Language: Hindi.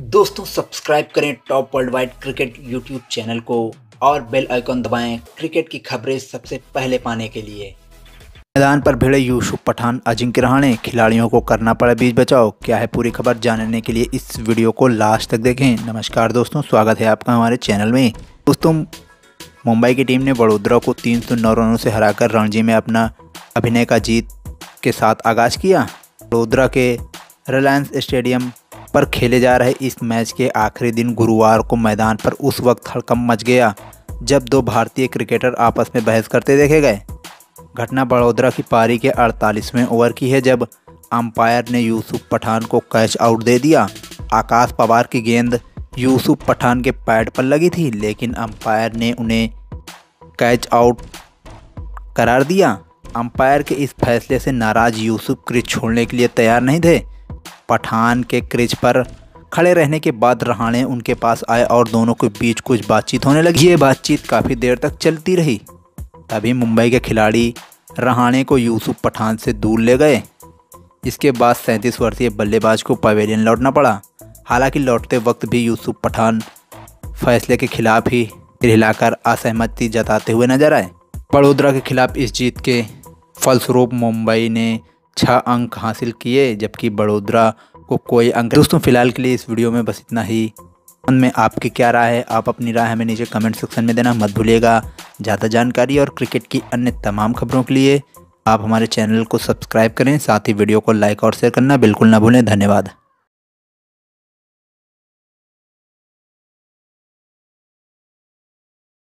दोस्तों सब्सक्राइब करें top world wide cricket YouTube channel को और बेल आइकॉन दबाएँ क्रिकेट की खबरें सबसे पहले पाने के लिए। मैदान पर भिड़े यूसुफ पठान, अजिंक्य रहाणे, खिलाड़ियों को करना पड़ा बीच बचाओ क्या है पूरी खबर जानने के लिए इस वीडियो को लास्ट तक देखें। नमस्कार दोस्तों, स्वागत है आपका हमारे चैनल में। दोस्तों, मुंबई की टीम ने बड़ोदरा को तीन सौ नौ रनों से हराकर रणजी में अपना अभिनय का जीत के साथ आगाज़ किया। वडोदरा के रिलायंस स्टेडियम पर खेले जा रहे इस मैच के आखिरी दिन गुरुवार को मैदान पर उस वक्त हड़कम मच गया, जब दो भारतीय क्रिकेटर आपस में बहस करते देखे गए। घटना बड़ोदरा की पारी के 48वें ओवर की है, जब अंपायर ने यूसुफ पठान को कैच आउट दे दिया। आकाश पवार की गेंद यूसुफ पठान के पैड पर लगी थी, लेकिन अंपायर ने उन्हें कैच आउट करार दिया। अंपायर के इस फैसले से नाराज़ यूसुफ क्रिच छोड़ने के लिए तैयार नहीं थे। पठान के क्रिज पर खड़े रहने के बाद रहाणे उनके पास आए और दोनों के बीच कुछ बातचीत होने लगी। ये बातचीत काफ़ी देर तक चलती रही। तभी मुंबई के खिलाड़ी रहाणे को यूसुफ पठान से दूर ले गए। इसके बाद सैंतीस वर्षीय बल्लेबाज को पवेलियन लौटना पड़ा। हालाँकि लौटते वक्त भी यूसुफ पठान फैसले के खिलाफ ही हिलाकर असहमति जताते हुए नज़र आए। बड़ोदरा के खिलाफ इस जीत के फलस्वरूप मुंबई ने छः अंक हासिल किए, जबकि बड़ोदरा को कोई अंक दोस्तों, फ़िलहाल के लिए इस वीडियो में बस इतना ही। में आपकी क्या राय है, आप अपनी राय हमें नीचे कमेंट सेक्शन में देना मत भूलिएगा। ज़्यादा जानकारी और क्रिकेट की अन्य तमाम खबरों के लिए आप हमारे चैनल को सब्सक्राइब करें, साथ ही वीडियो को लाइक और शेयर करना बिल्कुल ना भूलें। धन्यवाद।